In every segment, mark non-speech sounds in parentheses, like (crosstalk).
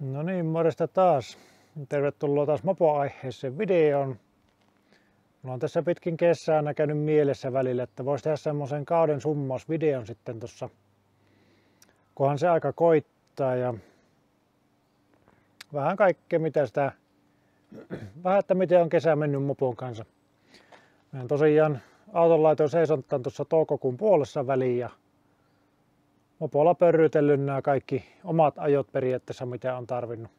No niin, morjesta taas. Tervetuloa taas Mopo-aiheeseen videoon. Mulla on tässä pitkin kesää näkynyt mielessä välillä, että voisi tehdä semmoisen kauden summausvideon sitten tuossa, kunhan se aika koittaa ja vähän kaikkea mitä sitä, (clears throat) vähän että miten on kesä mennyt Mopon kanssa. Meidän tosiaan auton laitoin seisontaan tuossa toukokuun puolessa väliin ja mopolla pörrytellyt nämä kaikki omat ajot periaatteessa, mitä on tarvinnut.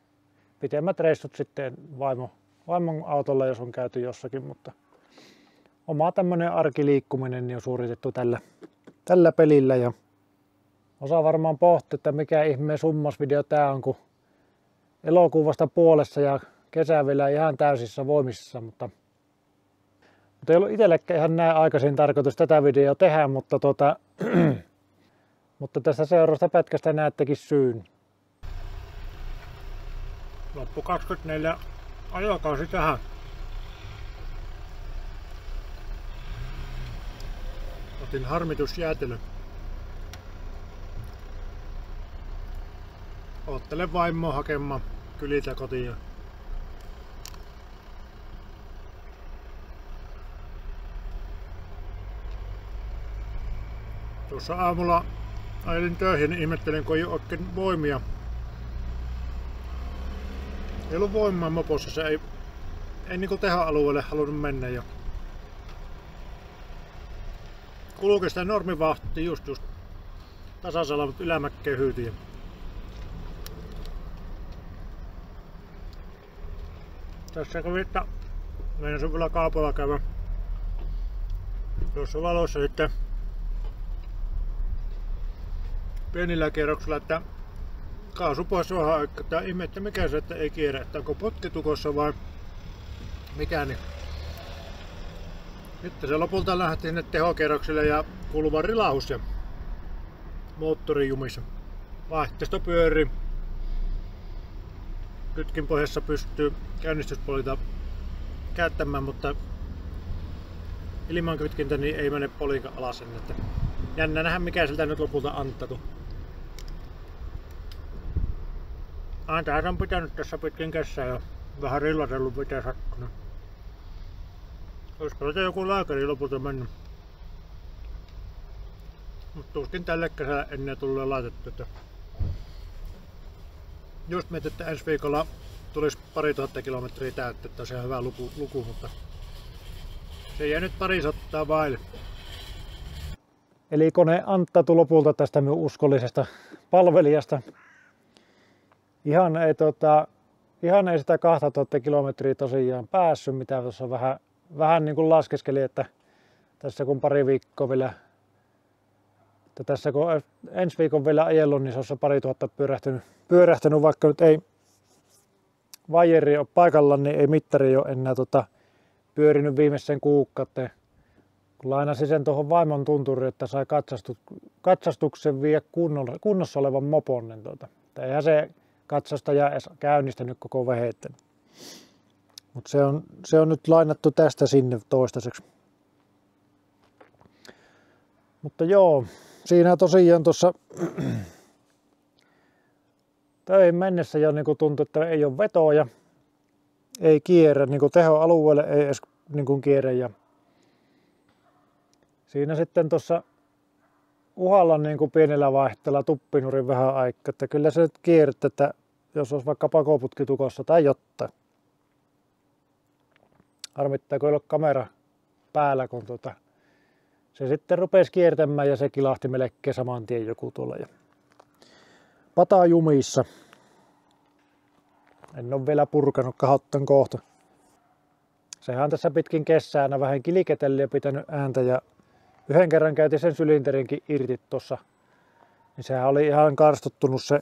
Pitemmät reissut sitten vaimo, vaimon autolla, jos on käyty jossakin, mutta oma tämmönen arkiliikkuminen niin on suoritettu tällä, tällä pelillä. Ja osa varmaan pohti, että mikä ihmeen summasvideo tää on, kun elokuun puolessa ja kesä vielä ihan täysissä voimissa, mutta, mutta ei ollut itsellekään ihan näin aikaisin tarkoitus tätä videoa tehdä, mutta tota, (clears throat) Mutta tässä seuraavasta pätkästä näettekin syyn. Loppu 24 ajokausi tähän. Otin harmitusjäätelö. Oottelen vaimo hakemaan kyliltä kotiin. Tuossa aamulla ajelin töihin, niin ihmettelin, kun ei ole oikein voimia. Ei ollut voimaa mopossa, se ei, ei niinku tehoalueelle halunnut mennä jo. Kulki sitä normivahti just just tasaisella, mutta ylämäkkeen hyytiin. Tässä kävi, että meidän vielä kaupalla käydä tuossa valossa sitten pienillä kierroksilla, että kaasu pois vähän aikaa. Ihme, että mikä se, että ei kierrä, että onko potkitukossa vai mikä niin. Nyt se lopulta lähti sinne tehokierroksille ja kuuluva rilahus ja moottori jumissa. Vaihteisto pyöri. Kytkin pohjassa pystyy käynnistyspolita käyttämään, mutta ilman kytkintä niin ei mene poliika alas. Että jännä nähdä mikä siltä nyt lopulta antatu. Antaa on pitänyt tässä pitkin kesää ja vähän rillatellut mitä sattunut. Olisiko se joku lääkäri lopulta mennyt? Mutta tuskin tälle kesällä ennen tulee laitettu. Että just mietin, että ensi viikolla tulisi pari tuhatta kilometriä täyttä, että se on hyvä luku, luku mutta se jää nyt pari sattaa vaille. Eli kone Antta lopulta tästä minun uskollisesta palvelijasta ihan ei, tota, ihan ei sitä 2000 kilometriä tosiaan päässyt, mitä tuossa vähän, vähän niin kuin laskeskeli, että tässä kun pari viikkoa vielä, että tässä kun ensi viikon vielä ajellut, niin se on pari tuhatta pyörähtynyt, pyörähtynyt, vaikka nyt ei vajeri ole paikalla, niin ei mittari ole enää tota, pyörinyt viimeisen kuukauden. Kun lainasin sen tuohon vaimon tunturiin, että sai katsastuksen vie kunnossa olevan mopon, niin tota, eihän se katsastaja edes käynnistänyt koko veheitten. Mutta se on, se on nyt lainattu tästä sinne toistaiseksi. Mutta joo, siinä tosiaan tuossa (clears throat) töihin mennessä jo niin tuntui, että ei ole vetoja, ei kierrä, niin tehoalueelle ei edes niin kierrä. Ja siinä sitten tuossa uhalla niin pienellä vaihteella tuppinurin vähän aikaa, että kyllä se nyt kiertää, että jos olisi vaikka pakoputki tukossa tai jotta. Harmittaa, kun ei ole kamera päällä, kun tuota, se sitten rupesi kiertämään ja se kilahti melkein saman tien joku tuolla. Ja pata jumissa. En ole vielä purkanut kahottan kohta. Sehän tässä pitkin kesänä vähän kiliketellyt ja pitänyt ääntä ja yhden kerran käytin sen sylinterinkin irti tuossa. Niin sehän oli ihan karstuttunut se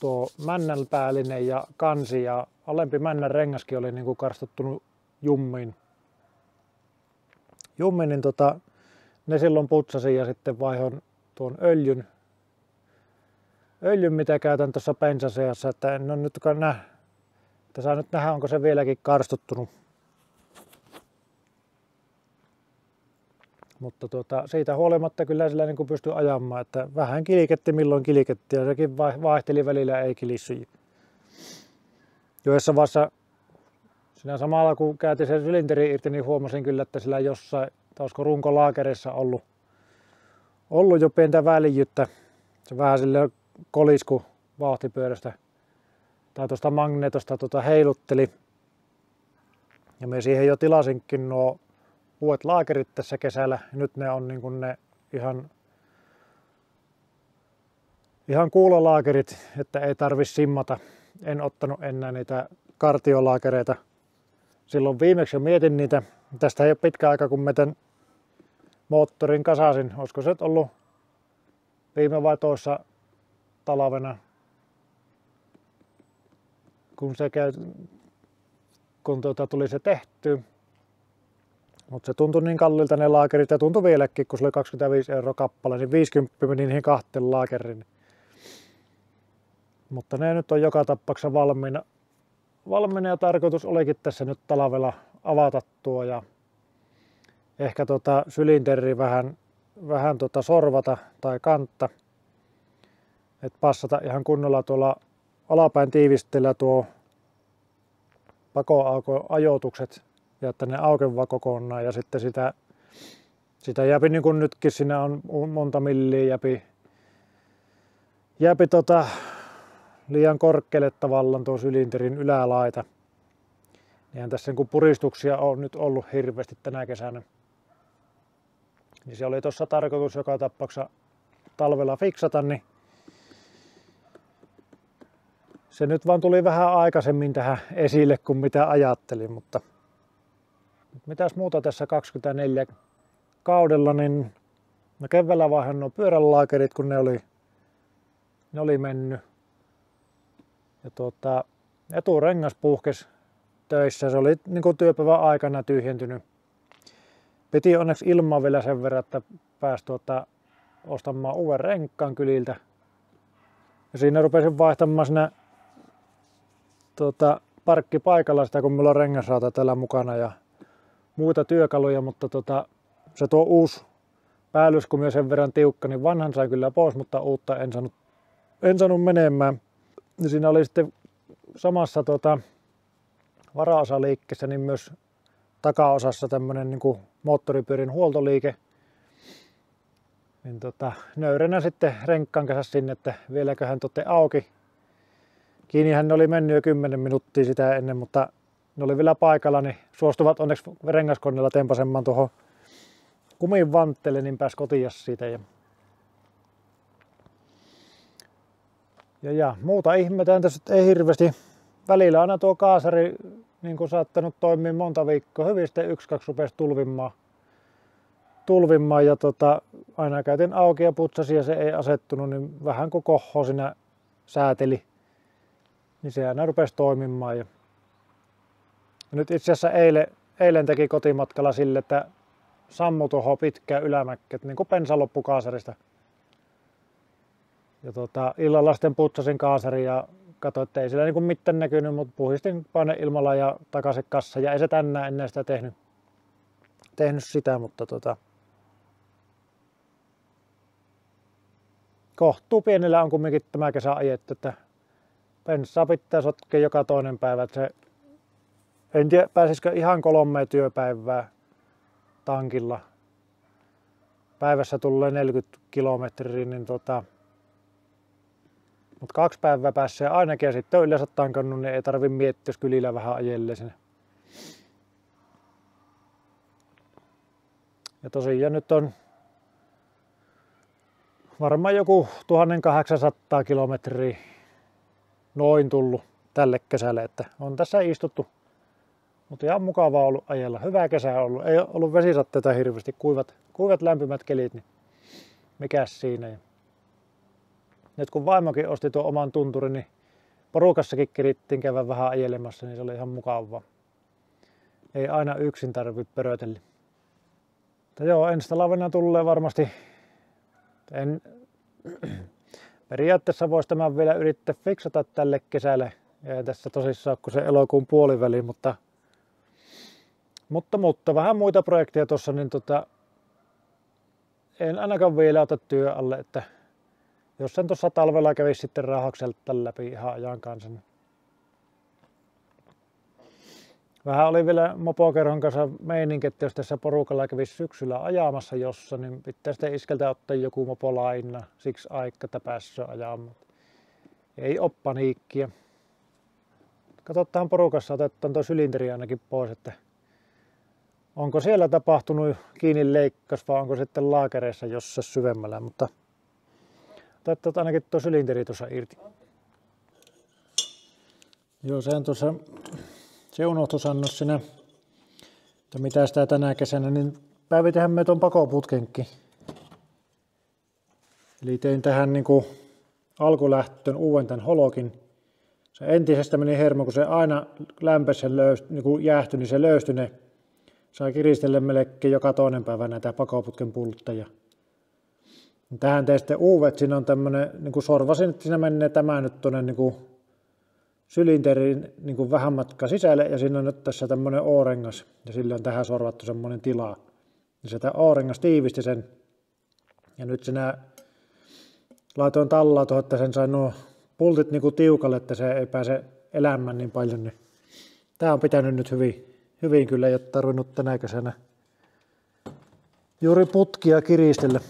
tuo männän päällinen ja kansi ja alempi männän rengaskin oli niin kuin karstuttunut jummiin. Jummin, niin tota, ne silloin putsasin ja sitten vaihon tuon öljyn, öljyn mitä käytän tuossa pensaseassa, että en ole nytkään nähdä, että saa nyt nähdä onko se vieläkin karstuttunut. Mutta tuota, siitä huolimatta kyllä sillä niin pystyi ajamaan, että vähän kiliketti milloin kiliketti ja sekin vaihteli välillä ei kilissy joessa vaiheessa siinä samalla kun käytin sen sylinterin irti, niin huomasin kyllä, että sillä jossain, olisiko runkolaakerissa ollut, ollut jo pientä väljyttä. Se vähän sille kolisku vauhtipyörästä tai tuosta magnetosta tuota heilutteli. Ja me siihen jo tilasinkin nuo uudet laakerit tässä kesällä. Nyt ne on niin ne ihan, ihan kuulolaakerit, että ei tarvi simmata. En ottanut enää niitä kartiolaakereita. Silloin viimeksi jo mietin niitä. Tästä ei ole pitkä aika, kun meten moottorin kasasin. Olisiko se ollut viime vai toissa talvena, kun se käy, kun tuota tuli se tehty. Mutta se tuntui niin kalliilta ne laakerit ja tuntui vieläkin, kun se oli 25 euroa kappale, niin 50 meni niihin kahteen laakeriin. Mutta ne nyt on joka tapauksessa valmiina. Valmiina ja tarkoitus olikin tässä nyt talvella avata tuo ja ehkä tota sylinteri vähän, vähän tota sorvata tai kantta. Että passata ihan kunnolla tuolla alapäin tiivistellä tuo pakoauko ajoitukset ja että ne aukeaa kokonaan ja sitten sitä, sitä jääpi niin kuin nytkin siinä on monta milliä jääpi, jääpi tota, liian korkealle tavallaan tuo sylinterin ylälaita. Niinhän tässä kun puristuksia on nyt ollut hirveästi tänä kesänä. Niin se oli tuossa tarkoitus joka tapauksessa talvella fiksata, niin se nyt vaan tuli vähän aikaisemmin tähän esille kuin mitä ajattelin, mutta mitäs muuta tässä 24 kaudella, niin no keväällä vaihan nuo pyörälaakerit, kun ne oli, ne oli mennyt. Ja tuota, eturengas puhkes töissä, se oli niin kuin työpäivän aikana tyhjentynyt. Piti onneksi ilmaa vielä sen verran, että pääsi tuota, ostamaan uuden renkkaan kyliltä. Ja siinä rupesin vaihtamaan sinne tuota, parkkipaikalla sitä, kun meillä on rengasraata täällä mukana ja muita työkaluja, mutta tota, se tuo uusi päällys, kun myös sen verran tiukka, niin vanhan sai kyllä pois, mutta uutta en saanut, en saanut menemään. Ja siinä oli sitten samassa tota, varaosaliikkeessä niin myös takaosassa tämmöinen niin moottoripyörin huoltoliike. Niin tota, nöyränä sitten renkkaan kanssa sinne, että vieläköhän totte auki. Kiinnihän ne oli mennyt jo 10 minuuttia sitä ennen, mutta ne oli vielä paikalla, niin suostuvat onneksi rengaskoneella tempasemaan tuohon kumin vantteelle, niin pääsi kotiin siitä. Ja, ja, ja muuta ihmetään tässä ei hirveästi. Välillä aina tuo kaasari niin kuin saattanut toimia monta viikkoa hyvin, sitten yksi kaksi rupesi tulvimaan. tulvimaan ja tota, aina käytin auki ja putsasi ja se ei asettunut, niin vähän kuin koho siinä sääteli. Niin se aina rupesi toimimaan. Ja nyt itse asiassa eilen, eilen teki kotimatkalla sille, että sammu tuohon pitkään ylämäkket, niin kuin pensa loppu kaasarista. Ja tota, illalla sitten putsasin kaasarin ja katsoin, että ei sillä niin mitään näkynyt, mutta puhistin ilmalla ja takaisin kassa. Ja ei se tänään ennen sitä tehnyt, tehnyt sitä, mutta tota, kohtuu pienellä on kumminkin tämä kesä ajettu, että penssaa pitää sotkea joka toinen päivä, että se en tiedä, pääsisikö ihan kolme työpäivää tankilla. Päivässä tulee 40 kilometriä, niin tota, mutta kaksi päivää pääsee ainakin ja sitten on yleensä tankannut, niin ei tarvi miettiä, jos kylillä vähän ajelee sinne. Ja tosiaan nyt on varmaan joku 1800 kilometriä noin tullut tälle kesälle, että on tässä istuttu mutta ihan mukavaa ollut ajella. Hyvä kesä ollut. Ei ollut vesisatteita hirveästi. Kuivat, kuivat lämpimät kelit, niin mikäs siinä. Ja nyt kun vaimokin osti tuon oman tunturin, niin porukassakin kerittiin käydä vähän ajelemassa, niin se oli ihan mukavaa. Ei aina yksin tarvitse pörötellä. Mutta joo, ensi talvena tulee varmasti. En, (clears throat) periaatteessa voisi tämän vielä yrittää fiksata tälle kesälle. Ja tässä tosissaan kun se elokuun puoliväli, mutta mutta, mutta vähän muita projekteja tuossa, niin tota, en ainakaan vielä ota työ alle, että jos sen tuossa talvella kävisi sitten rahakselta läpi ihan ajan kanssa, niin Vähän oli vielä mopokerhon kanssa meininki, että jos tässä porukalla kävisi syksyllä ajamassa jossa, niin pitää sitten iskeltä ottaa joku mopo laina siksi aika, päässä ajamaan. Ei ole paniikkia. Katsotaan porukassa, otetaan tuo sylinteri ainakin pois, että onko siellä tapahtunut kiinni leikkas vai onko sitten laakereissa jossain syvemmällä, mutta otetaan ainakin tuo sylinteri tuossa irti. Joo, se on tuossa, se unohtu sanoa sinä, että mitä sitä tänä kesänä, niin päivitehän me tuon pakoputkenkin. Eli tein tähän niin kuin alkulähtön uuden tämän holokin. Se entisestä meni hermo, kun se aina lämpesi ja löyst, niin jäähtyi, niin se löystyi ne. Sai kiristellä melkein joka toinen päivä näitä pakoputken pultteja. Tähän tein sitten uudet, siinä on tämmöinen, niin kuin sorvasin, että siinä menee tämä nyt tuonne niin kuin sylinterin niin kuin vähän matka sisälle ja siinä on nyt tässä tämmöinen O-rengas ja sille on tähän sorvattu semmoinen tila. Ja se O-rengas tiivisti sen ja nyt sinä laitoin tallaa tuohon, että sen sai nuo pultit niin kuin tiukalle, että se ei pääse elämään niin paljon. Niin tämä on pitänyt nyt hyvin, hyvin kyllä, ei ole tarvinnut tänä kesänä juuri putkia kiristellä.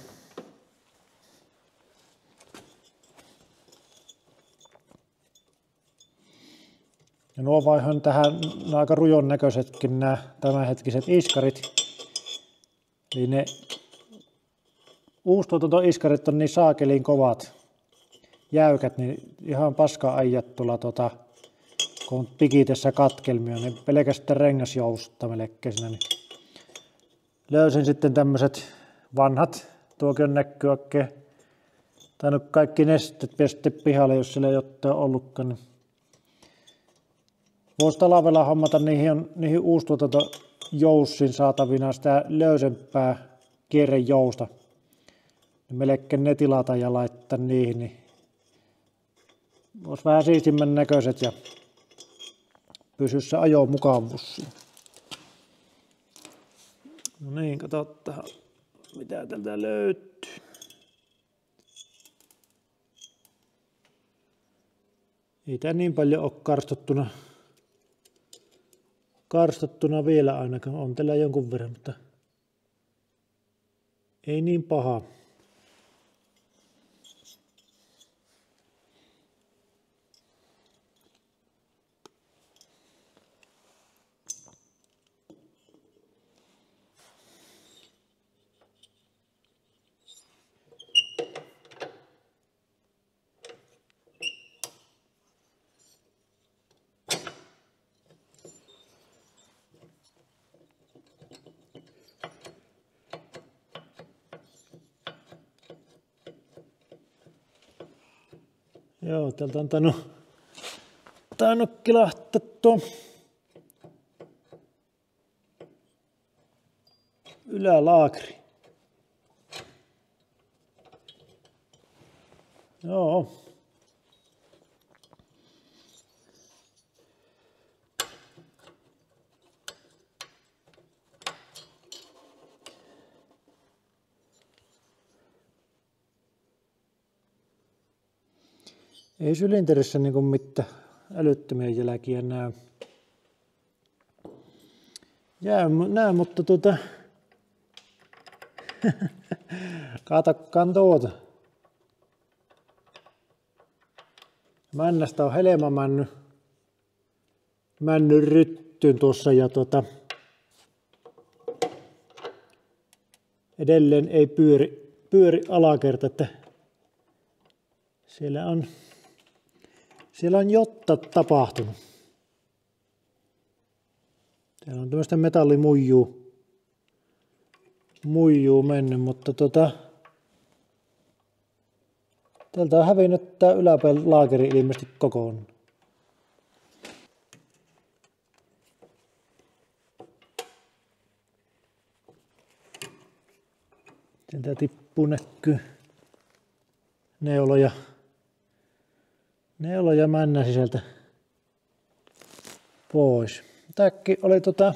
Ja nuo vaihan tähän no aika rujon näköisetkin nämä tämänhetkiset iskarit. Eli ne uustuotantoiskarit on niin saakelin kovat, jäykät, niin ihan paska ajat tuolla tota, kun on pikitessä katkelmia, niin pelkästään rengas joustaa melkein siinä. Niin löysin sitten tämmöiset vanhat, tuokin näkyy oikein, tainnut kaikki nestet peste pihalle, jos siellä ei ole ollutkaan, niin Voisi talvella hommata niihin, niihin uustuotantojoussin saatavina sitä löysempää kierrejousta. Melkein ne tilata ja laittaa niihin, niin olisi vähän siistimmän näköiset ja pysyisi se ajo mukavuus. No niin, katsotaan mitä tältä löytyy. Ei tää niin paljon ole karstottuna karstattuna vielä ainakaan. On tällä jonkun verran, mutta ei niin paha. Joo, täältä on tainnut, tainnut kilahtaa tuo ylälaakri. Joo. Ei sylinterissä niin kuin mitään älyttömiä jälkiä näy. Jää, näe, mutta tuota... (laughs) Katakkaan tuota. Männästä on helma männy, männy ryttyyn tuossa ja tuota, edelleen ei pyöri, pyöri alakerta, että siellä on siellä on jotta tapahtunut. Siellä on tämmöistä metallimuijuu muijuu mennyt, mutta tota, täältä on hävinnyt tämä yläpään laakeri ilmeisesti kokonaan. Sieltä tippuu näkyy neuloja neuloja männä sisältä pois. Täkki oli tota,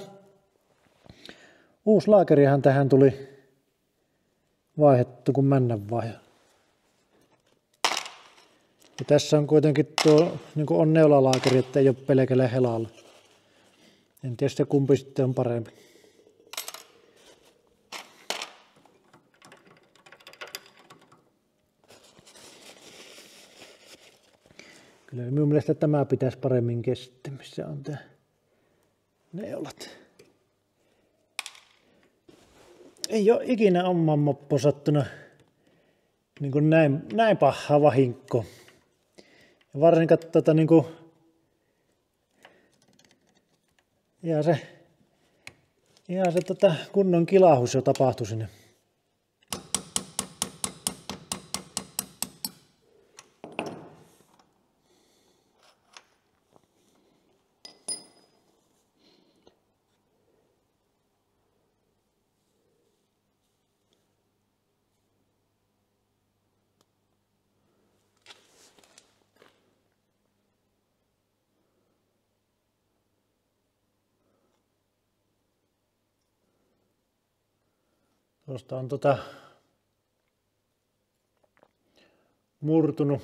uusi laakerihan tähän tuli vaihdettu kuin männän vaihe. Ja tässä on kuitenkin tuo, niin kuin on neulalaakeri, että ei ole pelkällä helalla. En tiedä kumpi sitten on parempi. Kyllä minun mielestä tämä pitäisi paremmin kestää, missä on tämä neulat. Ei ole ikinä oman moppo sattunut niin kuin näin, näin paha vahinko. Ja varsinkaan tota, niin kuin, ihan se, ihan se tota, kunnon kilahus jo tapahtui sinne. Tuosta on tota murtunut.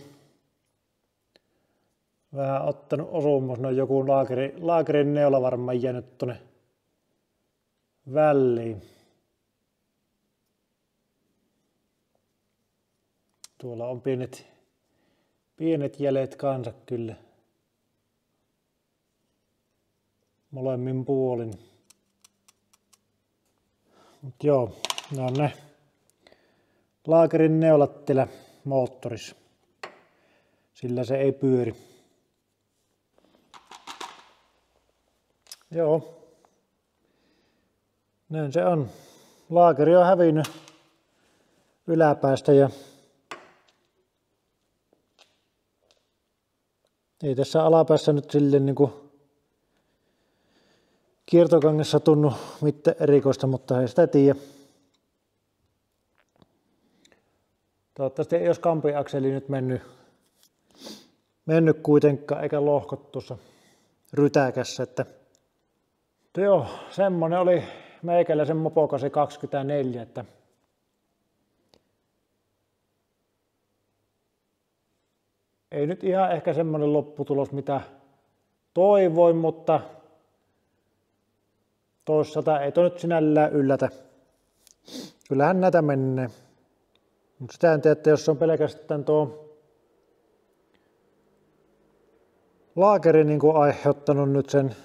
Vähän ottanut osumus, no joku laakeri, laakerin neula varmaan jäänyt tuonne väliin. Tuolla on pienet, pienet jäljet kanssa kyllä. Molemmin puolin. Mut joo, ne on ne laakerin neulattele moottorissa. Sillä se ei pyöri. Joo. Näin se on. Laakeri on hävinnyt yläpäästä ja ei tässä alapäässä nyt silleen niin kuin kiertokangessa tunnu mitään erikoista, mutta ei sitä tiedä. Toivottavasti olisi kampiakseli nyt mennyt, mennyt kuitenkaan, eikä lohkot tuossa rytäkässä. Että... Joo, semmonen oli meikäläisen mopokasi 24, että ei nyt ihan ehkä semmoinen lopputulos, mitä toivoin, mutta toissata ei toi nyt sinällään yllätä. Kyllähän näitä menee. Mutta sitä en tiedä, että jos on pelkästään tuo laakeri niin kuin aiheuttanut nyt sen,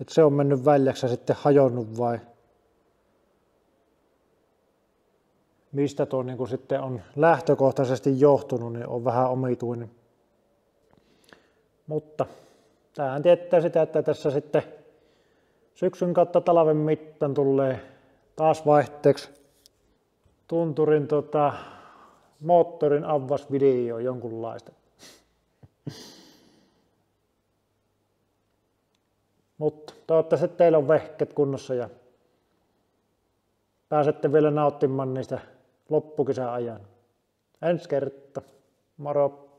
että se on mennyt väljäksi ja sitten hajonnut vai mistä tuo niin kuin sitten on lähtökohtaisesti johtunut, niin on vähän omituinen. Mutta tämähän tietää sitä, että tässä sitten syksyn kautta talven mittaan tulee taas vaihteeksi tunturin tota, moottorin avasvideo jonkunlaista. Mutta toivottavasti teillä on vehket kunnossa ja pääsette vielä nauttimaan niistä loppukisän ajan. Ensi kertaa. Moro!